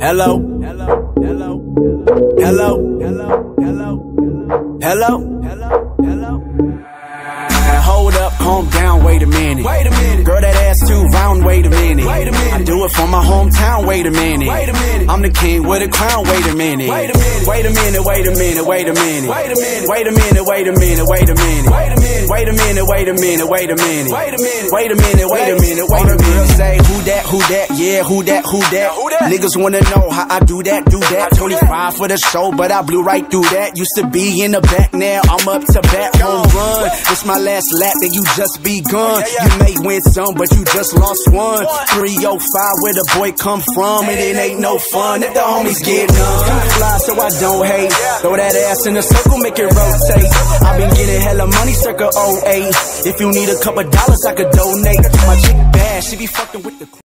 Hello. Hello. Hello. Hello. Hello. Hello. Hello. Hello. Hello. Hold up, calm down, wait a minute. Wait a minute. Girl, that ass too round, wait a minute. Wait a minute. I do it for my hometown, wait a minute. Wait a minute. I'm the king with a crown, wait a minute. Wait a minute. Wait a minute, wait a minute, wait a minute. Wait a minute. Wait a minute, wait a minute, wait a minute. Wait a minute. Wait a minute, wait a minute, wait a minute. Wait a minute. Wait a minute, wait a minute, wait a minute. Say who that, who that, yeah, who that, who that. Who that? Niggas wanna know how I do that, do that. 25 for the show, but I blew right through that. Used to be in the back, now I'm up to bat. Home run. It's my last lap, and you just begun. You may win some, but you just lost one. 305, where the boy come from, and it ain't no fun. if the homies get none. Fly, so I don't hate. Throw that ass in a circle, make it rotate. i been getting hella money, circa 08. If you need a couple dollars, I could donate. My chick bad, be fucking with the.